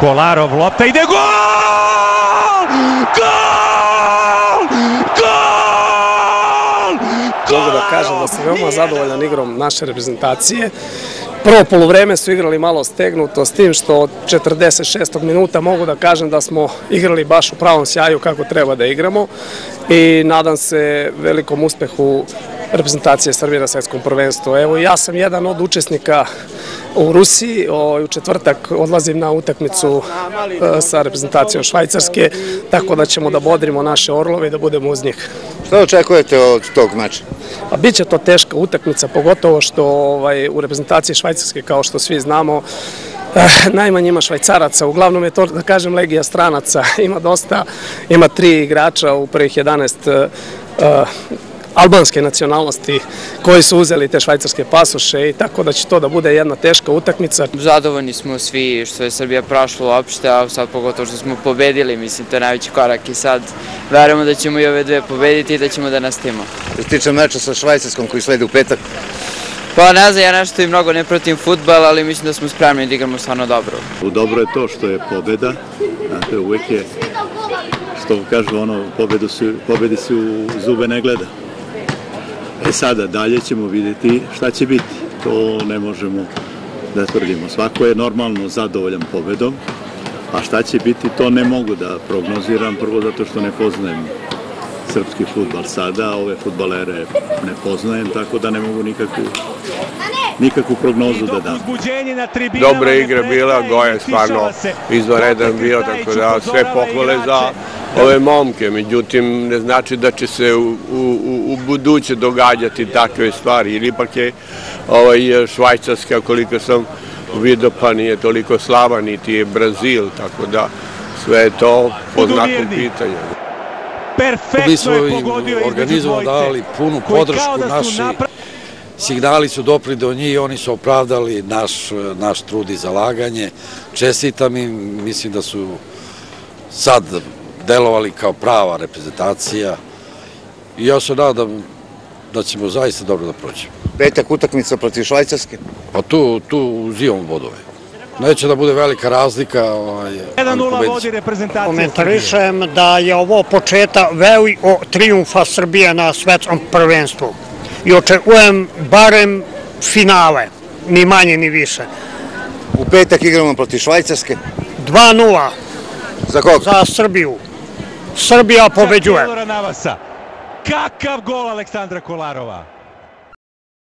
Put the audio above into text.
Kolarov lopta ide gol! Gol! Gol! Mogu da kažem da sam veoma zadovoljan igrom naše reprezentacije. Prvo polovreme su igrali malo stegnuto, s tim što od 46. minuta mogu da kažem da smo igrali baš u pravom sjaju kako treba da igramo i nadam se velikom uspehu reprezentacije Srbije na svetskom prvenstvu. Evo ja sam jedan od učesnika u Rusiji, o, u četvrtak odlazim na utakmicu e, sa reprezentacijom Švajcarske, tako da ćemo da bodrimo naše orlove i da budemo uz njih. Šta očekujete od tog mača? A bit će to teška utakmica, pogotovo što ovaj, u reprezentaciji Švajcarske, kao što svi znamo, eh, najmanje ima švajcaraca, uglavnom je to, da kažem, legija stranaca, ima dosta, ima tri igrača u prvih 11 eh, albanske nacionalnosti koji su uzeli te švajcarske pasoše i tako da će to da bude jedna teška utakmica. Zadovoljni smo svi što je Srbija prošla uopšte, a sad pogotovo što smo pobedili, mislim, to je najveći korak i sad verujemo da ćemo i ove dve pobediti i da ćemo da nastavimo. Što se tiče meča sa Švajcarskom koji sledi u petak, Pa ne znam, ja nešto i mnogo ne protiv futbal, ali mislim da smo spremni da igramo stvarno dobro. Dobro je to što je pobeda, znate, uvek je, što kažu ono, pobedu su, pobedi se u zube ne gleda. E sada, dalje ćemo videti šta će biti. To ne možemo da tvrdimo. Svako je normalno zadovoljan pobedom, a šta će biti, to ne mogu da prognoziram, prvo zato što ne poznajem srpski futbal sada, ove futbalere ne poznajem, tako da ne mogu nikakvu, nikakvu prognozu da dam. Uzbuđenje na tribinama Dobre ne igre bila, Gojen stvarno izvanredan bio, tako da sve pohvale za. Ove momke. Međutim, ne znači da će se u, u, u buduće događati takve stvari. Ili ipak je ovaj, Švajcarska, koliko sam vidio, pa nije toliko slava, niti je Brazil, tako da sve je to pod znakom Budumirni. pitanja. Perfektno Mi smo je im pogodio između organizovano dvojice, dali punu podršku, da su naši napra- signali su dopri do njih i oni su opravdali naš, naš trud i zalaganje. Čestitam im, mislim da su sad delovali kao prava reprezentacija i ja se nadam da ćemo zaista dobro da prođemo. petak utakmica protiv Švajcarske. Pa tu, tu uzimamo bodove. Neće da bude velika razlika. Ovaj, ali 1-0 pobedit vodi reprezentacija. Komentarišem da je ovo početa veli o triumfa Srbije na svetskom prvenstvu i očekujem barem finale, ni manje ni više. U petak igramo protiv Švajcarske. 2-0 Za koga? za Srbiju. Srbija pobeđuje. Kakav gol Aleksandra Kolarova.